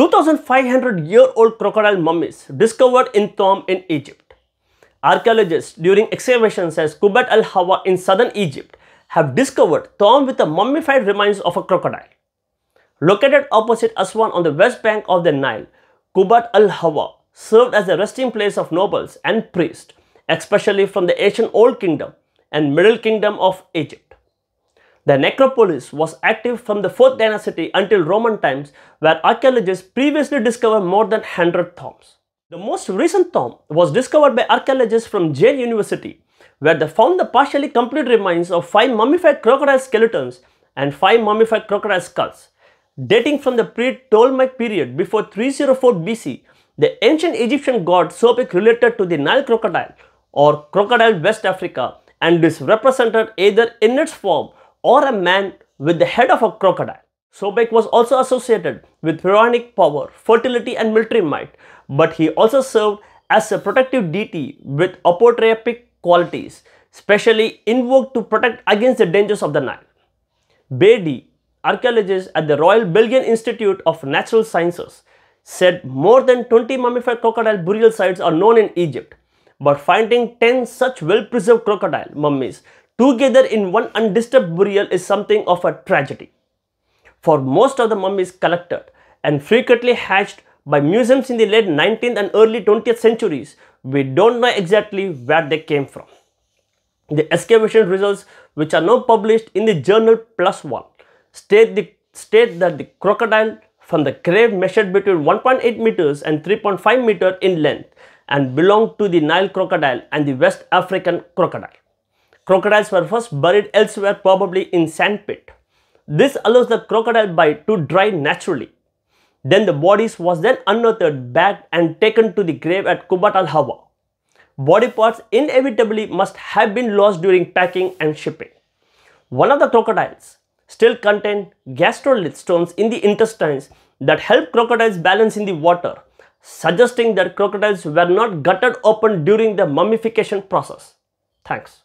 2,500 year old crocodile mummies discovered in tomb in Egypt. Archaeologists during excavations at Kubat al Hawa in southern Egypt have discovered tomb with the mummified remains of a crocodile. Located opposite Aswan on the west bank of the Nile, Kubat al Hawa served as a resting place of nobles and priests, especially from the ancient Old Kingdom and Middle Kingdom of Egypt. The necropolis was active from the 4th dynasty until Roman times where archaeologists previously discovered more than 100 tombs. The most recent tomb was discovered by archaeologists from Jaén University where they found the partially complete remains of 5 mummified crocodile skeletons and 5 mummified crocodile skulls. Dating from the pre-Ptolemaic period before 304 BC, the ancient Egyptian god Sobek related to the Nile crocodile or crocodile West Africa and is represented either in its form or a man with the head of a crocodile. Sobek was also associated with pharaonic power, fertility and military might, but he also served as a protective deity with apotropaic qualities, specially invoked to protect against the dangers of the Nile. Beatty, archaeologist at the Royal Belgian Institute of Natural Sciences, said more than 20 mummified crocodile burial sites are known in Egypt, but finding 10 such well-preserved crocodile mummies together in one undisturbed burial is something of a tragedy. For most of the mummies collected and frequently hatched by museums in the late 19th and early 20th centuries, we don't know exactly where they came from. The excavation results, which are now published in the journal ONE, state, the, state that the crocodile from the grave measured between 1.8 meters and 3.5 meter in length and belonged to the Nile crocodile and the West African crocodile. Crocodiles were first buried elsewhere probably in sandpit. This allows the crocodile bite to dry naturally. Then the bodies was then unearthed, bagged and taken to the grave at Kubbat al-Hawa. Body parts inevitably must have been lost during packing and shipping. One of the crocodiles still contained gastrolith stones in the intestines that help crocodiles balance in the water, suggesting that crocodiles were not gutted open during the mummification process. Thanks.